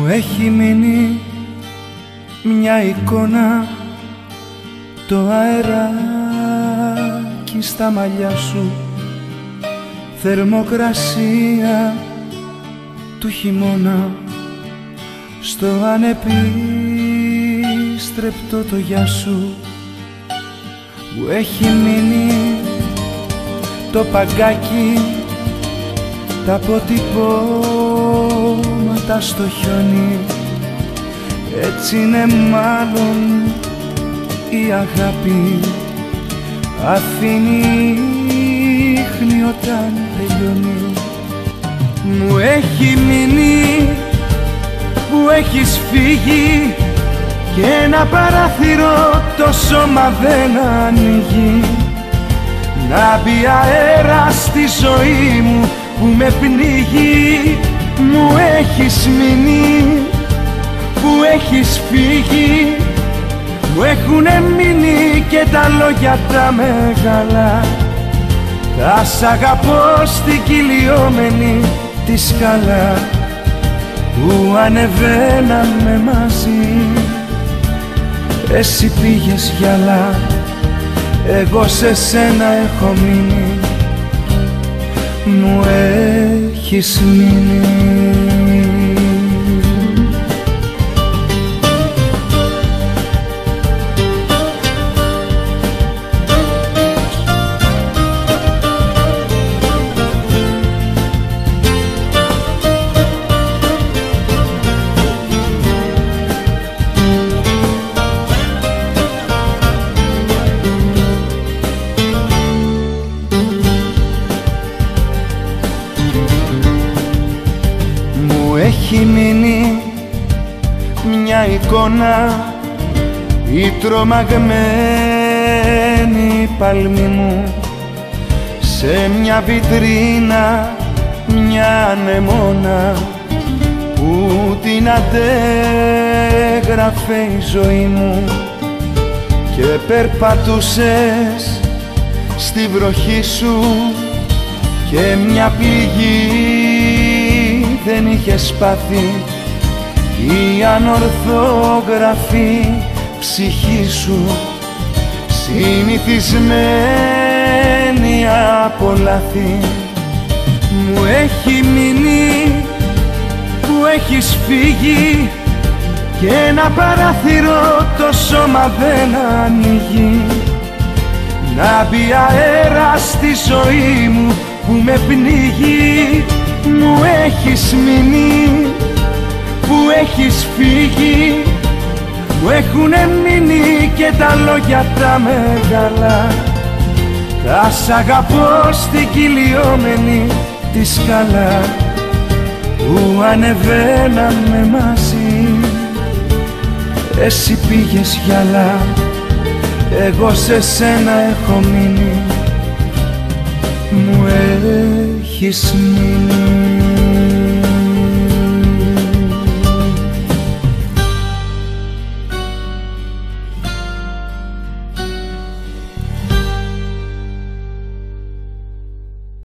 Μου έχει μείνει μια εικόνα. Το αεράκι στα μαλλιά σου. Θερμοκρασία του χειμώνα. Στο ανεπίστρεπτο το γεια σου. Που έχει μείνει το παγκάκι τα αποτυπώματα στο χιόνι. Έτσι είναι μάλλον η αγάπη. Αφήνει ίχνη όταν τελειώνει. Μου έχει μείνει που έχεις φύγει. Και ένα παράθυρο το σώμα δεν ανοίγει να μπει αέρα στη ζωή μου που με πνίγει μου έχεις μείνει που έχεις φύγει. Μου έχουνε μείνει και τα λόγια τα μεγάλα. Θα σ' αγαπώ στην κυλιόμενη τη σκαλά Που ανεβαίναμε μαζί. Εσύ πήγες γυαλά Εγώ σε σένα έχω μείνει. Μου έχεις μείνει μια εικόνα. Η τρομαγμένη παλμή μου. Σε μια βιτρίνα μια ανεμόνα που την αντέγραφε η ζωή μου. Και περπατούσες στη βροχή σου και μια πληγή δεν είχες σπάθει η ανορθόγραφη ψυχή σου συνηθισμένη από λάθη μου έχει μείνει που έχεις φύγει και ένα παράθυρο το σώμα δεν ανοίγει. Να μπει αέρα στη ζωή μου που με πνίγει μου έχεις μείνει που έχεις φύγει μου έχουνε μείνει και τα λόγια τα μεγάλα. Θα σ' αγαπώ στην κυλιόμενη τη σκαλά που ανεβαίναμε μαζί. Εσύ πήγες γυαλά εγώ σε σένα έχω μείνει. Μου έχεις μείνει